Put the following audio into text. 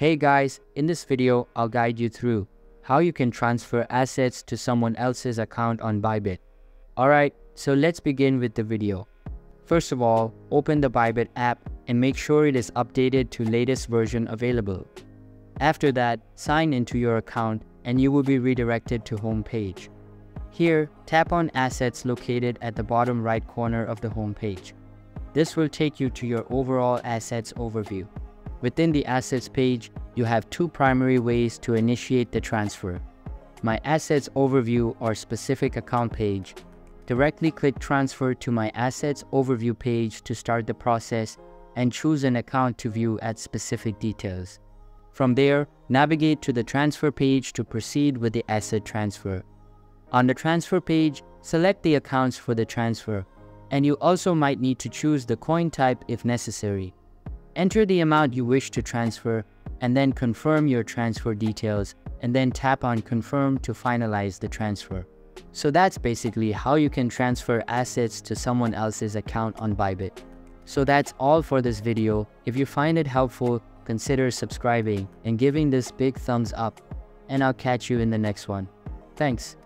Hey guys, in this video, I'll guide you through how you can transfer assets to someone else's account on Bybit. Alright, so let's begin with the video. First of all, open the Bybit app and make sure it is updated to latest version available. After that, sign into your account and you will be redirected to home page. Here, tap on assets located at the bottom right corner of the home page. This will take you to your overall assets overview. Within the assets page, you have two primary ways to initiate the transfer. My assets overview or specific account page. Directly click transfer to my assets overview page to start the process and choose an account to view at specific details. From there, navigate to the transfer page to proceed with the asset transfer. On the transfer page, select the accounts for the transfer, and you also might need to choose the coin type if necessary. Enter the amount you wish to transfer, and then confirm your transfer details, and then tap on confirm to finalize the transfer. So that's basically how you can transfer assets to someone else's account on Bybit. So that's all for this video. If you find it helpful, consider subscribing and giving this big thumbs up. And I'll catch you in the next one. Thanks.